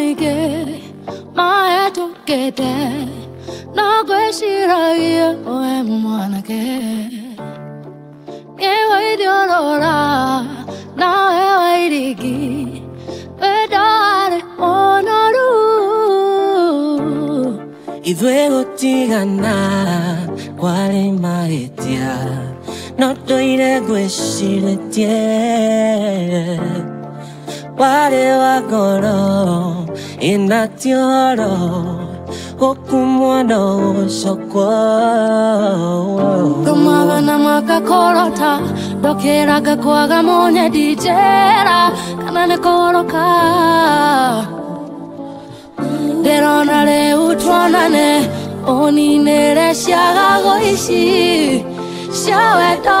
maige maeto kete nakweshiragie oe mwanake niwaithiorora nawe wairigi wedare onoru ithuĩ gũtigana kwarĩ mahĩtia no ndũire ngwĩcirĩtie warĩ wa ngoro ĩna tioro gũkumwo no gũcokwo Rumagana makakorota ndokeraga kwaga monye dijera kana nikoroka ndĩrona rĩu tuonane ũninĩre ciagago ici cia wendo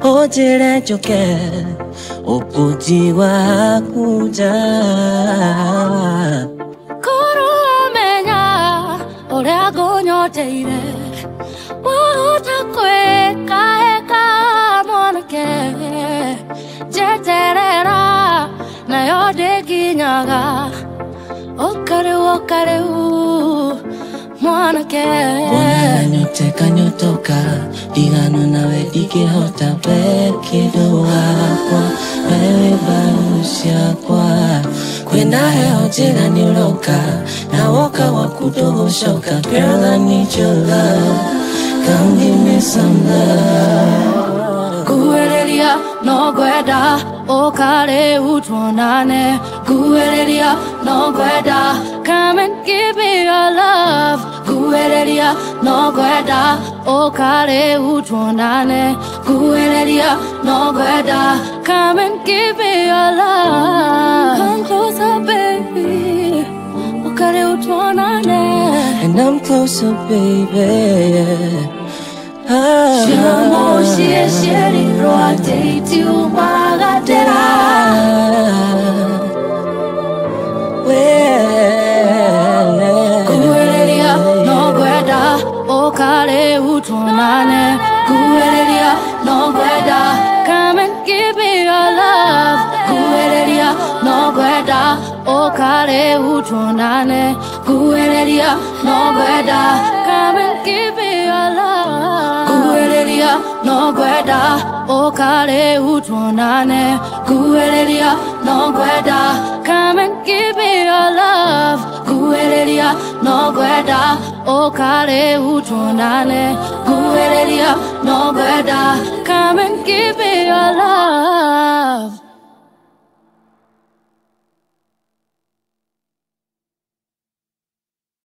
ほじれちょけおこじわくじゃころめな俺はごにょていれわたこえかえかもなけじゃてれらなよできながおかれおかれう mwanake. Unanyotoka nyotoka digano nawe ikihota peke dowakwa wewe barushakwa kwenda heo jela ni uloka na woka wa kutogoshoka girl I need your nogweda ukale utuonane. Kuelelia nogweda come and give me your love. No ngwenda ũka rĩu tuonane nguhĩrĩria no ngwenda come and give me your love. Come closer baby. Ũka rĩu tuonane and I'm closer baby. Ah. Shamo shie sheri roate tu magatera Kuereria o kare utonane Kuereria no gweda come and give me your love. Kuereria no gweda o oh, kare utonane Kuereria no gweda come and give me your love. Kuereria no gweda o oh, kare utonane Kuereria no gweda come and give me your love. Kuereria no gweda o kare utonane Kuereria no gweda come and give me your love